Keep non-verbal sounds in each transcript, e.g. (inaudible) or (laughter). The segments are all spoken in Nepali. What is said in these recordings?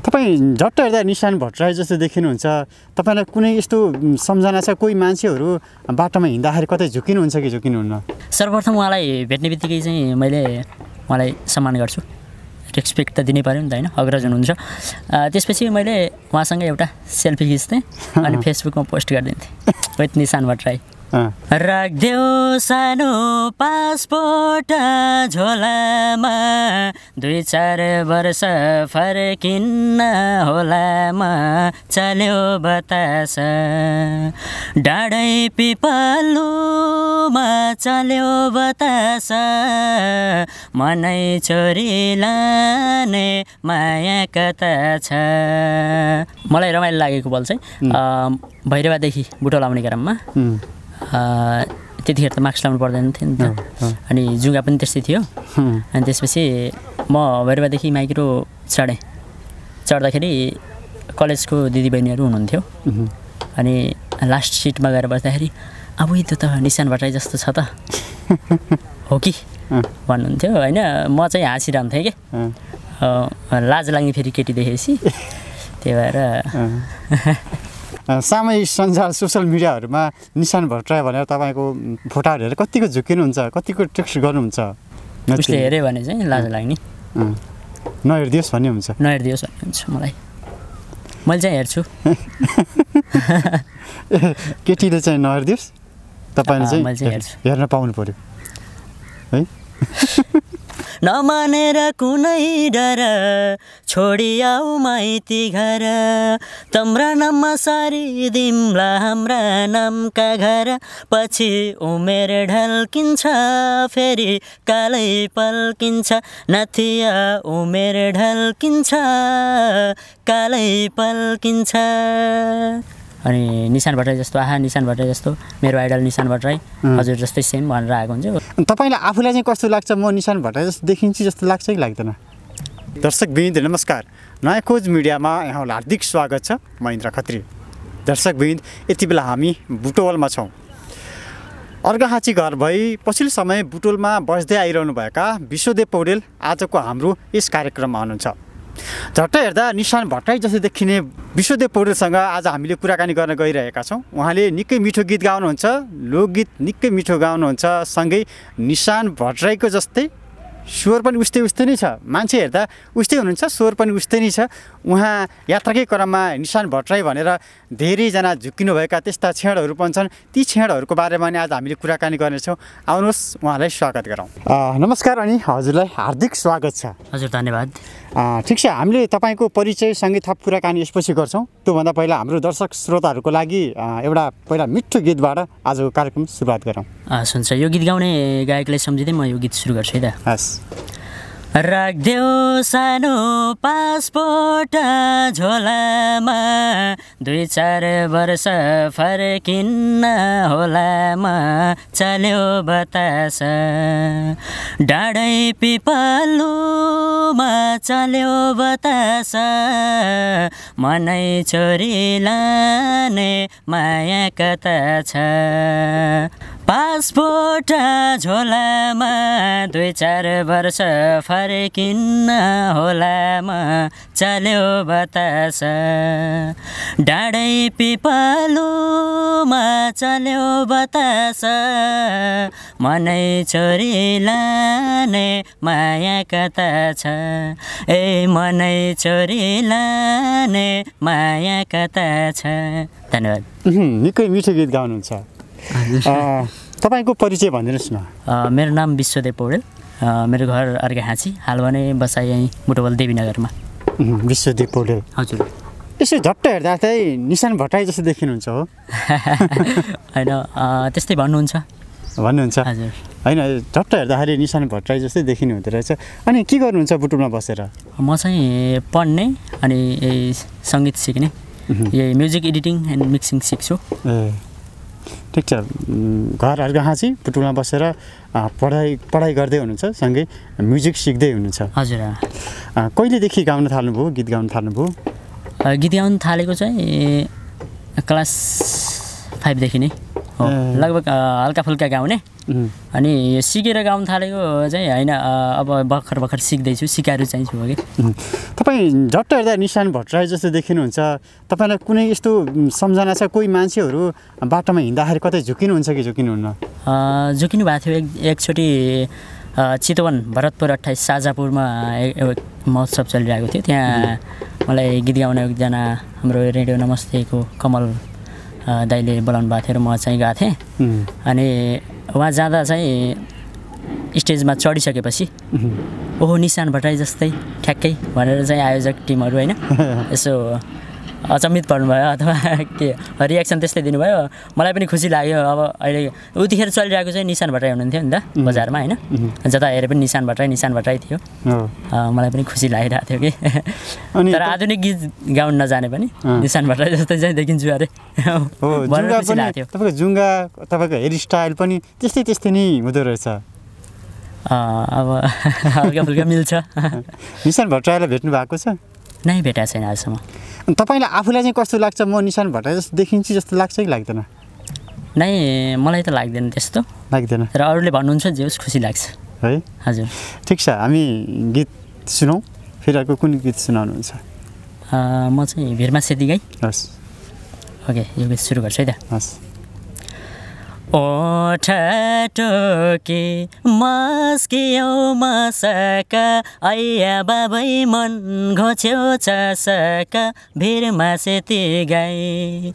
तपाईँ झट्ट हेर्दा निशान भट्टराई जस्तो देखिनुहुन्छ। तपाईँलाई कुनै यस्तो सम्झना छ? कोही मान्छेहरू बाटोमा हिँड्दाखेरि कतै झुकिनुहुन्छ कि झुकिनुहुन्न? सर्वप्रथम उहाँलाई भेट्ने बित्तिकै चाहिँ मैले उहाँलाई सम्मान गर्छु। रेस्पेक्ट त दिनै पऱ्यो नि त होइन? अग्रज हुनुहुन्छ। त्यसपछि मैले उहाँसँग एउटा सेल्फी खिच्थेँ अनि (laughs) फेसबुकमा पोस्ट गरिदिन्थेँ। विथ निशान भट्टराई। राखिदेऊ सानो पासपोर्ट झोलामा दुई चार वर्ष फर्किन्न होलामा चल्यो बतास। डाँडै पिपलुमा चल्यो बतास। मनै छोरी लाने माया कता छ? मलाई रमाइलो लागेको बल चाहिँ भैरवादेखि बुटोल आउने क्रममा त्यतिखेर त मास्क लाउनु पर्दैन थियो नि त। अनि जुगा पनि त्यस्तै थियो। अनि त्यसपछि म भैरवादेखि माइक्रो चढेँ चढ्दाखेरि कलेजको दिदीबहिनीहरू हुनुहुन्थ्यो। अनि लास्ट सिटमा गएर बस्दाखेरि अब यो त निशान भट्टराई जस्तो छ त। (laughs) हो कि? भन्नुहुन्थ्यो। होइन म चाहिँ हाँसिरहन्थेँ कि। लाज लाग्ने फेरि केटी देखेपछि। (laughs) त्यही भएर (laughs) सामूहिक सञ्जाल सोसियल मिडियाहरूमा निशान भट्टराई भनेर तपाईँको फोटाहरू हेरेर कतिको झुकिनुहुन्छ कतिको टेक्स्ट गर्नुहुन्छ? उसले हेऱ्यो भने चाहिँ लाज लाग्ने नहेरिदियोस् भन्ने हुन्छ? नहेरिदियोस् भन्ने हुन्छ मलाई। मैले चाहिँ हेर्छु। (laughs) केटीले चाहिँ नहेरिदियोस्। तपाईँले चाहिँ। हेर्न पाउनु पऱ्यो है? (laughs) नमानेर कुनै डर छोडी माइती घर। तम्रा नाममा सारी दिम्ला हाम्रा नामका घर। पछि उमेर ढल्किन्छ फेरि कालै पल्किन्छ। नथिया उमेर ढल्किन्छ कालै पल्किन्छ। अनि निशान भट्टराई जस्तो आहा निशान भट्टराई जस्तो मेरो आइडल निशान भट्टराई। हजुर जस्तै सेम भनेर आएको हुन्छ। अनि तपाईँलाई आफूलाई चाहिँ कस्तो लाग्छ? म निशान भट्टराई जस्तो देखिन्छु जस्तो लाग्छ कि लाग्दैन? दर्शक बिन्द नमस्कार। नयाँ खोज मिडियामा यहाँलाई हार्दिक स्वागत छ म इन्द्र खत्री। दर्शक बिन्द यति बेला हामी बुटोलमा छौँ। अर्घाहाँची घर भई पछिल्लो समय बुटोलमा बस्दै आइरहनुभएका विश्वदेव पौडेल आजको हाम्रो यस कार्यक्रममा हुनुहुन्छ। झट्ट हेर्दा निशान भट्टराई जस्तो देखिने विश्वदेव पौडेलसँग आज हामीले कुराकानी गर्न गइरहेका छौँ। उहाँले निकै मिठो गीत गाउनुहुन्छ लोकगीत निकै मिठो गाउनुहुन्छ सँगै निशान भट्टराईको जस्तै स्वर पनि उस्तै उस्तै नै छ। मान्छे हेर्दा उस्तै हुनुहुन्छ स्वर पनि उस्तै नै छ। उहाँ यात्राकै क्रममा निशान भट्टराई भनेर धेरैजना झुक्किनुभएका त्यस्ता क्षणहरू पनि छन्। ती क्षणहरूको बारेमा नि आज हामीले कुराकानी गर्नेछौँ। आउनुहोस् उहाँलाई स्वागत गरौँ। नमस्कार अनि हजुरलाई हार्दिक स्वागत छ। हजुर धन्यवाद। अँ, ठिक छ हामीले तपाईँको परिचयसँगै थप कुराकानी यसपछि गर्छौँ। त्योभन्दा पहिला हाम्रो दर्शक श्रोताहरूको लागि एउटा पहिला मिठो गीतबाट आजको कार्यक्रम सुरुवात गरौँ। हस् हुन्छ यो गीत गाउने गायकलाई सम्झिँदै म यो गीत सुरु गर्छु है त हस्। राखिदेऊ सानो पासपोर्ट झोलामा दुई चार वर्ष फर्किन्न होलामा चल्यो बतास। डाँडै पिपलुमा चल्यो बतास। मनै छोरी लाने माया कता छ? पासपोर्ट झोलामा दुई चार वर्ष फर्किन्न होलामा चल्यो बतास। डाँडै पिपलुमा चल्यो बतास। मनै छोरी लाने माया कता छ ए मनै छोरी लाने माया कता छ धन्यवाद निकै मिठो गीत गाउनुहुन्छ। तपाईँको परिचय भनिदिनुहोस् न। मेरो नाम विश्वदेव पौडेल। मेरो घर अर्घा हाँची हाल भने बसाइ यहीँ बुटोबल देवीनगरमा। विश्वदेव पौडेल। हजुर। यसो झट्ट हेर्दा चाहिँ निशान भट्टराई जस्तो देखिनुहुन्छ हो। (laughs) होइन त्यस्तै भन्नुहुन्छ। भन्नुहुन्छ। हजुर। होइन झट्ट हेर्दाखेरि निशान भट्टराई जस्तै देखिनु हुँदो रहेछ। अनि के गर्नुहुन्छ बुटुलमा बसेर? म चाहिँ पढ्ने अनि सङ्गीत सिक्ने। यही म्युजिक एडिटिङ एन्ड मिक्सिङ सिक्छु। ठिक छ। उम्, घर अर्घाहाँची बुटुलमा बसेर पढाइ पढाइ गर्दै हुनुहुन्छ सँगै म्युजिक सिक्दै हुनुहुन्छ। हजुर। कहिलेदेखि गाउन थाल्नुभयो गीत गाउन थाल्नुभयो? गीत गाउनु थालेको चाहिँ क्लास फाइभदेखि नै। लगभग हल्का फुल्का गाउने। अनि सिकेर गाउनु थालेको चाहिँ होइन अब भर्खर भर्खर सिक्दैछु सिकाएर चाहिँ छु कि। तपाईँ झट्ट हेर्दा निशान भट्टराई जस्तो देखिनुहुन्छ। तपाईँलाई कुनै यस्तो सम्झना छ? कोही मान्छेहरू बाटोमा हिँड्दाखेरि कतै झुकिनुहुन्छ कि झुकिनुहुन्न? झुकिनु भएको थियो एक एकचोटि चितवन भरतपुर अट्ठाइस साजापुरमा महोत्सव चलिरहेको थियो। त्यहाँ मलाई गीत गाउने एकजना हाम्रो रेडियो नमस्तेको कमल दाइले बोलाउनु भएको थियो र म चाहिँ गएको थिएँ। अनि उहाँ जाँदा चाहिँ स्टेजमा चढिसकेपछि ओहो निशान भट्टराई जस्तै ठ्याक्कै भनेर चाहिँ आयोजक टिमहरू होइन (laughs) यसो अचम्मित पर्नुभयो अथवा (laughs) के रियाक्सन त्यस्तै दिनुभयो? मलाई पनि खुसी लाग्यो। अब अहिले उतिखेर चलिरहेको चाहिँ निशान भट्टराई हुनुहुन्थ्यो नि त बजारमा होइन? जता हेरे पनि निशान भट्टराई निशान भट्टराई थियो। मलाई पनि खुसी लागिरहेको थियो कि? अनि तर आधुनिक गीत गाउन नजाने पनि। निशान भट्टराई जस्तै चाहिँ देखिन्छु अरे। (laughs) थियो तपाईँको जुङ्गा तपाईँको हेयर स्टाइल पनि त्यस्तै त्यस्तै नै हुँदो रहेछ। अब (laughs) हल्का फुल्का मिल्छ। निशान भट्टराईलाई भेट्नु भएको छ? नै भेटाएको छैन आजसम्म तपाईँलाई आफूलाई चाहिँ कस्तो लाग्छ? म निशान भट्टराई जस्तो देखिन्छु जस्तो लाग्छ कि लाग्दैन? नै मलाई त लाग्दैन त्यस्तो। लाग्दैन। तर अरूले भन्नुहुन्छ जे होस् खुसी लाग्छ। है? हजुर। ठिक छ हामी गीत सुनौँ। फेरि अर्को कुन गीत सुनाउनुहुन्छ? म चाहिँ भिरमा सेती गाई हस्। ओके यो गीत सुरु गर्छु है त। हस्। ओठ टोकी मस्कियो मसका ऐया बाबै मन घोच्यो चसका भिरमा सेती गाई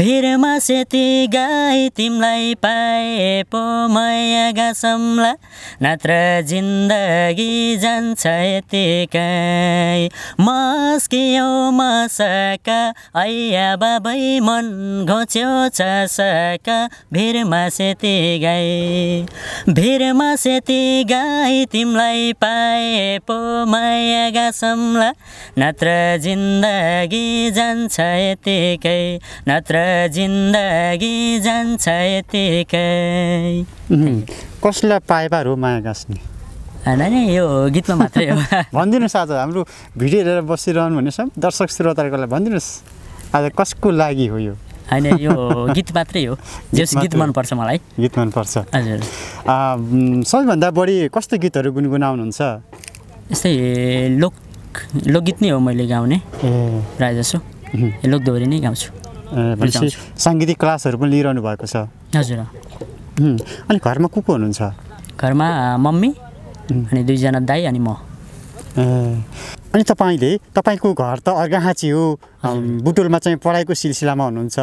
भिरमा सेती गाई तिमीलाई पाए पो माया गासम्ला नत्र जिन्दगी जान्छ यतिकै। मस्कियो मसका ऐया बाबै मन घोच्यो चसका भिरमा सेती गाई भिरमा सेती गाई तिमीलाई पाए पो माया गासम्ला। नत्र जिन्दगी जान्छ यतिकै नत्र जिन्दगी जान्छ यतिकै। कसलाई पाए पा हो माया गाँस्ने? होइन नि यो गीतमा मात्रै हो। (laughs) भनिदिनुहोस् आज हाम्रो भिडियो हेरेर बसिरहनु भने सब दर्शक श्रोताहरूको लागि भनिदिनुहोस् आज कसको लागि हो यो? होइन यो गीत मात्रै हो। जस गीत। मनपर्छ मलाई। गीत मनपर्छ। हजुर। सबैभन्दा बढी कस्तो गीतहरू गुनगुनाउनुहुन्छ? यस्तै लोक लोकगीत नै हो मैले गाउने। प्रायः जसो। लोकदोहोरी नै गाउँछु। ए। साङ्गीतिक क्लासहरू पनि लिइरहनु भएको छ? हजुर। अनि घरमा को को हुनुहुन्छ? घरमा मम्मी. अनि दुईजना दाई अनि म। अनि तपाईँले तपाईँको घर त अर्घाहाँची हो। बुटोलमा चाहिँ पढाइको सिलसिलामा हुनुहुन्छ।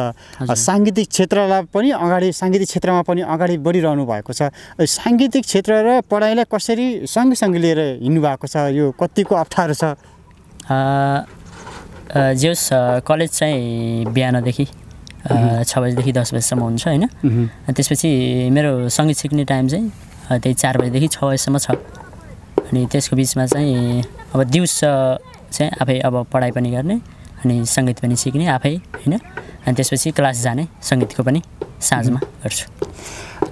साङ्गीतिक क्षेत्रलाई पनि अगाडि साङ्गीतिक क्षेत्रमा पनि अगाडि बढिरहनु भएको छ। साङ्गीतिक क्षेत्र र पढाइलाई कसरी सँगसँगै लिएर हिँड्नु भएको छ? यो कतिको अप्ठ्यारो छ? जे होस् कलेज चाहिँ बिहानदेखि छ बजीदेखि दस बजीसम्म हुन्छ होइन? त्यसपछि मेरो सङ्गीत सिक्ने टाइम चाहिँ त्यही चार बजीदेखि छ बजीसम्म छ। अनि त्यसको बिचमा चाहिँ अब दिउँसो चाहिँ आफै अब पढाइ पनि गर्ने अनि सङ्गीत पनि सिक्ने आफै होइन? अनि त्यसपछि क्लास जाने सङ्गीतको पनि साँझमा गर्छु।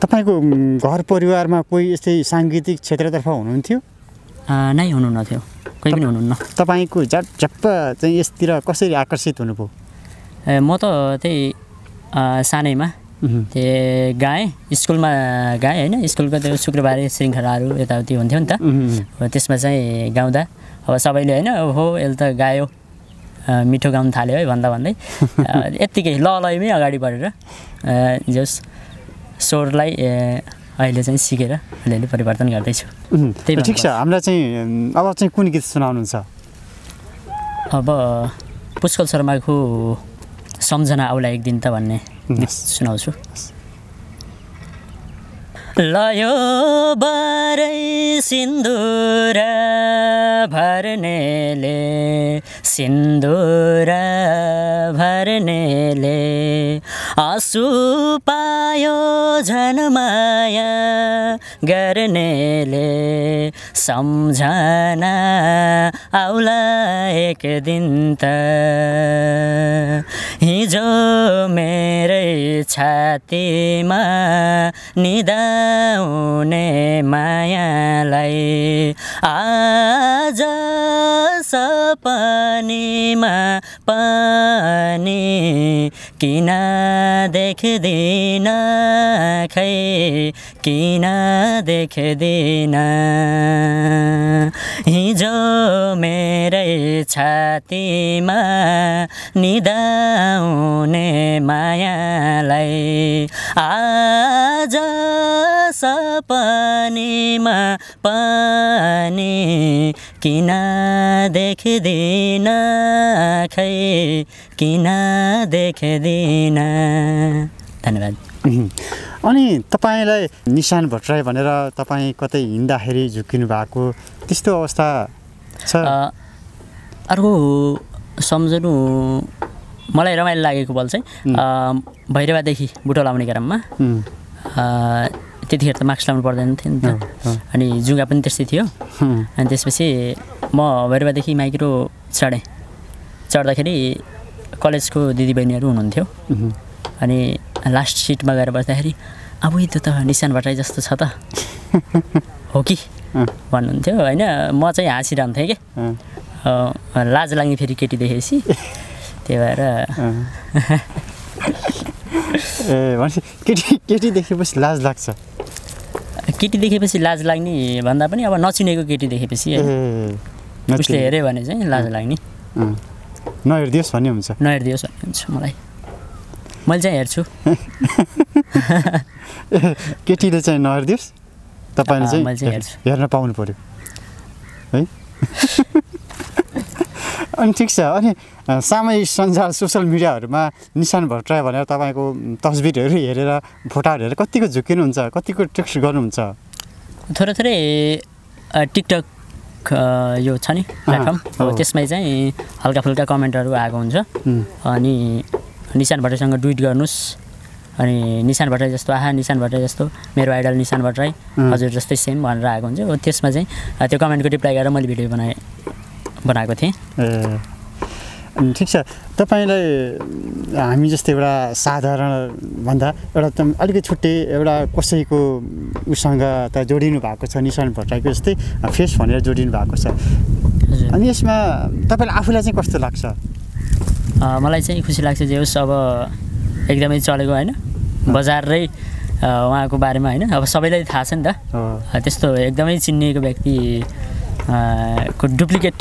तपाईँको घर परिवारमा कोही यस्तै साङ्गीतिक क्षेत्रतर्फ हुनुहुन्थ्यो? नै हुनुहुन्न थियो कोही पनि हुनुहुन्न। तपाईँको झ्याप झ्याप्प चाहिँ यसतिर कसरी आकर्षित हुनुभयो? म त त्यही सानैमा त्यो गाएँ। स्कुलमा गाएँ होइन। स्कुलको त्यो शुक्रबारे श्रृङ्खलाहरू यताउति हुन्थ्यो नि त। त्यसमा चाहिँ गाउँदा। अब सबैले होइन हो यसले त गायो। मिठो गाउनु थाल्यो है भन्दा भन्दै। (laughs) यत्तिकै ल लयमै अगाडि बढेर जस स्वरलाई अहिले चाहिँ सिकेर अलिअलि परिवर्तन गर्दैछु। त्यही ठिक छ। हामीलाई चाहिँ अब चाहिँ कुन गीत सुनाउनुहुन्छ? अब पुष्कल शर्माको सम्झना आउला एक दिन त भन्ने गीत सुनाउँछु। लयो बारै सिन्दुर भर्नेले सिन्दुर भर्नेले आँसु पायो झन माया गर्नेले सम्झना आउला एक दिन त। हिजो मेरै छातीमा निदाउने मायालाई आज सपनीमा पनि किन देख्दिन खै किन देख्दिन हिजो मेरै छातीमा निदाउने मायालाई आज सपनीमा पनि किन देख्दिन खै किन देख्दिन धन्यवाद। अनि तपाईँलाई निशान भट्टराई भनेर तपाईँ कतै हिँड्दाखेरि झुक्किनु भएको त्यस्तो अवस्था छ? अर्को सम्झनु मलाई रमाइलो लागेको पल चाहिँ भैरवादेखि बुटो लाउने क्रममा त्यतिखेर त मास्क लाउनु पर्दैन थियो नि त। अनि जुङ्गा पनि त्यस्तै थियो। अनि त्यसपछि म भैरवादेखि माइक्रो चढेँ। चढ्दाखेरि कलेजको दिदीबहिनीहरू हुनुहुन्थ्यो। अनि लास्ट सिटमा गएर बस्दाखेरि अब यो त निशान भट्टराई जस्तो छ त। (laughs) हो कि। भन्नुहुन्थ्यो होइन? म चाहिँ हाँसिरहन्थेँ कि? लाज लाग्ने फेरि केटी देखेपछि। त्यही भएर। (laughs) ए भनेपछि केटी केटी देखेपछि लाज लाग्छ? केटी देखेपछि लाज लाग्ने भन्दा पनि अब नचिनेको केटी देखेपछि उसले हेऱ्यो भने चाहिँ लाज लाग्ने। नहेरिदियोस् भन्ने हुन्छ? नहेरिदियोस् भन्ने हुन्छ मलाई। मैले चाहिँ हेर्छु। (laughs) केटीले चाहिँ नहेरिदियोस्। तपाईँले चाहिँ। हेर्न पाउनु पऱ्यो है? (laughs) अनि ठिक छ। अनि सामाजिक सञ्जाल सोसियल मिडियाहरूमा निशान भट्टराई भनेर तपाईँको तस्बिरहरू हेरेर फोटाहरू हेरेर कतिको झुक्किनुहुन्छ कतिको टेक्स्ट गर्नुहुन्छ? थोरै थोरै टिकटक यो छ नि प्लेटफर्म। त्यसमै चाहिँ हल्का फुल्का कमेन्टहरू आएको हुन्छ। अनि निशान भट्टराईसँग ट्विट गर्नुहोस् अनि निशान भट्टराई जस्तो आहा निशान भट्टराई जस्तो मेरो आइडल निशान भट्टराई. हजुर जस्तै सेम भनेर आएको हुन्छ। हो त्यसमा चाहिँ त्यो कमेन्टको रिप्लाई गरेर मैले भिडियो बनाएँ बनाएको थिएँ। ठिक छ। तपाईँलाई हामी जस्तै एउटा साधारण भन्दा एउटा त अलिकति छुट्टै एउटा कसैको उसँग त जोडिनु भएको छ निशान भट्टराईको जस्तै फेस भनेर जोडिनु भएको छ। अनि यसमा तपाईँलाई आफूलाई चाहिँ कस्तो लाग्छ? मलाई चाहिँ खुसी लाग्छ जे होस् अब एकदमै चलेको होइन। बजारै अ, उहाँको बारेमा होइन। अब सबैलाई थाहा छ नि त। त्यस्तो एकदमै चिनिएको व्यक्ति को डुप्लिकेट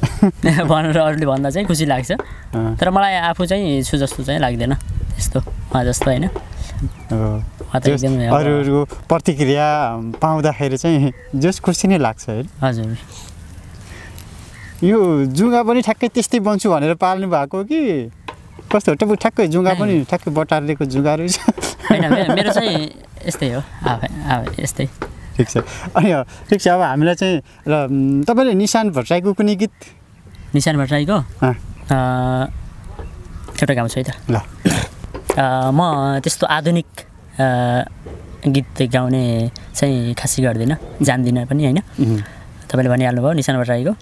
(laughs) भनेर अरूले भन्दा चाहिँ खुसी लाग्छ। तर मलाई आफू चाहिँ छु जस्तो चाहिँ लाग्दैन। त्यस्तो उहाँ जस्तो होइन। अरूहरूको प्रतिक्रिया पाउँदाखेरि चाहिँ जस खुसी नै लाग्छ है। हजुर। यो जुङ्गा पनि ठ्याक्कै त्यस्तै बन्छु भनेर पाल्नु भएको कि? कस्तो हो? ठ्याक्कै जुङ्गा पनि ठ्याक्कै बटारिएको जुङ्गा रहेछ। मेरो चाहिँ यस्तै हो। यस्तै। ठिक छ। अनि ठिक छ। अब हामीलाई चाहिँ र तपाईँले निशान भट्टराईको कुनै गीत? निशान भट्टराईको? एउटा गाउँछु है त। ल। म त्यस्तो आधुनिक गीत गाउने चाहिँ खासै गर्दिनँ। जान्दिनँ पनि होइन? तपाईँले भनिहाल्नुभयो निशान भट्टराईको।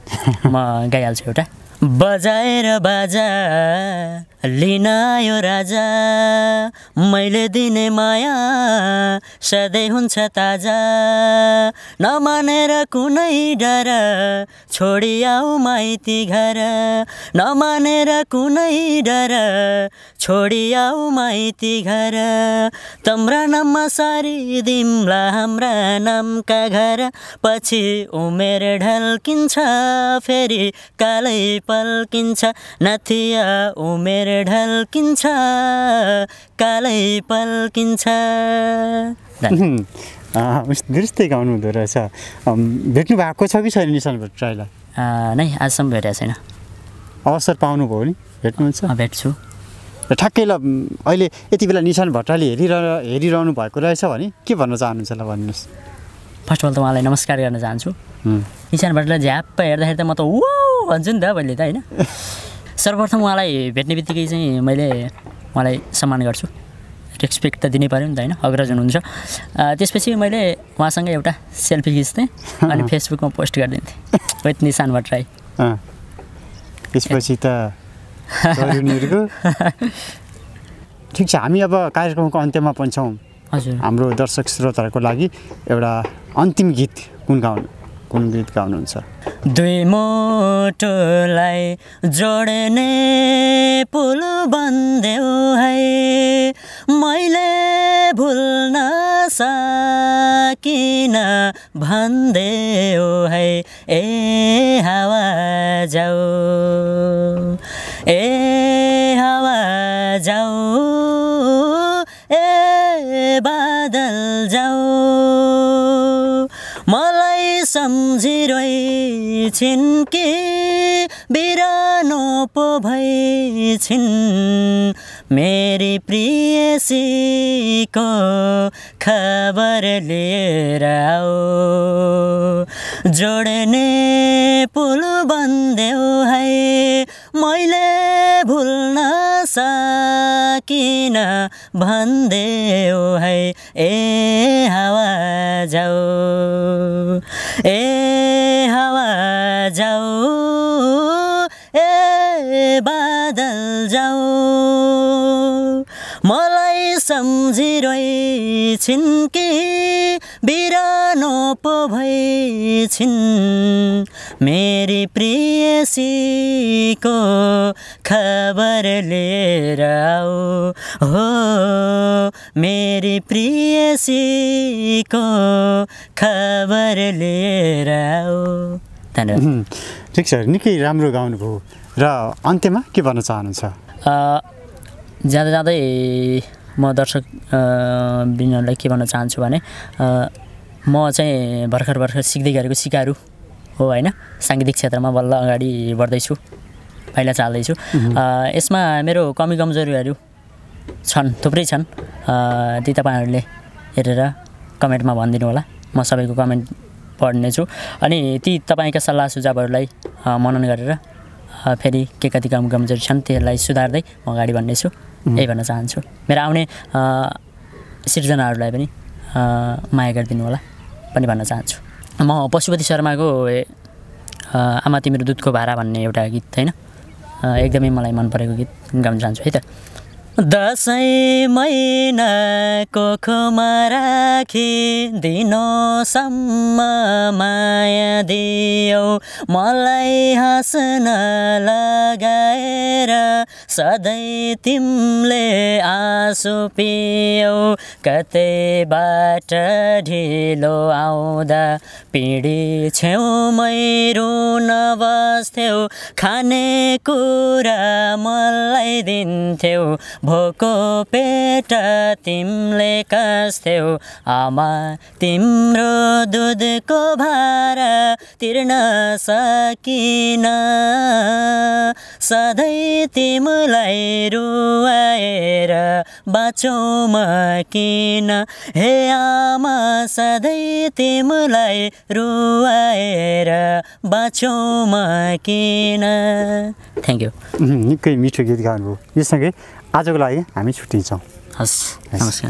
म गाइहाल्छु एउटा। बजाएर बाजा लिन आयो राजा। मैले दिने माया सधैँ हुन्छ ताजा। नमानेर कुनै डर छोडी माइती घर। नमानेर कुनै डर छोडी माइती घर। तम्रा नाममा सारी दिम्ला हाम्रा नामका घर। पछि उमेर ढल्किन्छ फेरि कालै पल्किन्छ नथिया उमेर ढल्किन्छ कालै पल्किन्छ। दुरुस्तै (laughs) गाउनु हुँदो रहेछ। भेट्नु भएको छ कि छैन निशान भट्टराईलाई नै आजसम्म भेटेको छैन। अवसर पाउनुभयो नि? भेट्नुहुन्छ? भेट्छु। र ठ्याक्कै ल अहिले यति बेला निशान भट्टराईले हेरिरह हेरिरहनु भएको रहेछ भने के भन्न चाहनुहुन्छ ल भन्नुहोस्। फर्स्ट अफ अल त उहाँलाई नमस्कार गर्न चाहन्छु। उम्, निशानबाटलाई झ्याप्प हेर्दाखेरि त म त ऊ भन्छु नि त मैले त होइन। सर्वप्रथम उहाँलाई भेट्ने बित्तिकै चाहिँ मैले उहाँलाई सम्मान गर्छु। रेस्पेक्ट त दिनै पऱ्यो नि त होइन अग्रज हुनुहुन्छ। त्यसपछि मैले उहाँसँग एउटा सेल्फी खिच्थेँ अनि (laughs) फेसबुकमा पोस्ट गरिदिन्थेँ। विथ निशान भट्टराई। त्यसपछि त ठिक छ हामी अब कार्यक्रमको अन्त्यमा पन्छौँ हजुर। हाम्रो दर्शक श्रोताहरूको लागि एउटा अन्तिम गीत कुन गाउनु कुन गीत गाउनुहुन्छ? दुई मुटुलाई जोड्ने पुल बन्देऊ है। मैले भुल्न सकिन भन्देऊ है। ए हावा जाऊ। सम्झिरहेछिन् कि बिरानो पो भइछिन् मेरी प्रियसीको खबर लिएर जोड्ने पुल बन्देऊ है मैले भुल्न सकिन भन्देऊ है ए हावा जाऊ। ए सम्झिरहेछिन् कि बिरानो पो भइछिन् मेरी प्रियसीको खबर लिएर आऊ। हो मेरी प्रियसीको खबर लिएर आऊ। धन्यवाद। ठिक छ निकै राम्रो गाउनुभयो। र अन्त्यमा के भन्न चाहनुहुन्छ? जाँदा जाँदै म दर्शक अ, वृन्दहरूलाई के भन्न चाहन्छु भने म चाहिँ भर्खर भर्खर सिक्दै गरेको सिकारु हो होइन। साङ्गीतिक क्षेत्रमा बल्ल अगाडि बढ्दैछु पाइला चाल्दैछु। यसमा मेरो कमी कमजोरीहरू छन् थुप्रै छन्। ती तपाईँहरूले हेरेर कमेन्टमा भनिदिनु होला। म सबैको कमेन्ट पढ्नेछु। अनि ती तपाईँका सल्लाह सुझावहरूलाई मनन गरेर फेरि के कति कम कमजोरी छन् त्यसलाई सुधार्दै म अगाडि बढ्नेछु। यही भन्न चाहन्छु। मेरो आउने सिर्जनाहरूलाई पनि माया गरिदिनु होला पनि भन्न चाहन्छु। म पशुपति शर्माको आमा तिम्रो दुधको भारा भन्ने एउटा गीत होइन? एकदमै मलाई मन परेको गीत गाउन चाहन्छु है त? दसैँ महिना कोखमा राखी दिनोसम्म माया दियो। मलाई हाँस्न लगाएर सधैँ तिमीले आँसु पियौ। कतैबाट ढिलो आउँदा पिँढी छेउमै रुन खाने कुरा मलाई दिन्थ्यौ। भोको पेट तिमीले कस्थ्यौ आमा तिम्रो दुधको भारा तिर्न सकिन। सधैँ तिमीलाई रुवाएर बाँचौँ म किन? हे आमा सधैँ तिमीलाई रुवाएर बाँचौँ म किन? थ्याङ्क यू निकै मिठो गीत गाउनुभयो। योसँगै आजको लागि हामी छुट्टिन्छौँ हस् नमस्कार।